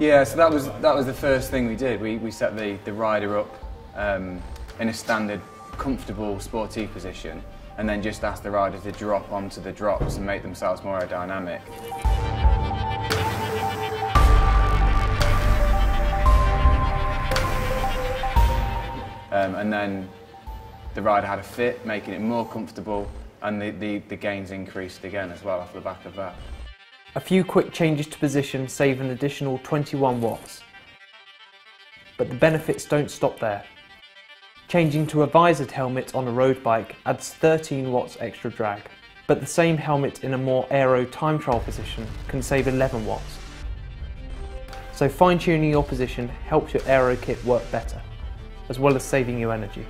Yeah, so that was that was the first thing we did. We, we set the, the rider up um, in a standard, comfortable, sporty position, and then just asked the rider to drop onto the drops and make themselves more aerodynamic. Um, and then the rider had a fit, making it more comfortable, and the, the, the gains increased again as well off the back of that. A few quick changes to position save an additional 21 watts. But the benefits don't stop there. Changing to a visored helmet on a road bike adds 13 watts extra drag, but the same helmet in a more aero time trial position can save 11 watts. So fine tuning your position helps your aero kit work better, as well as saving you energy.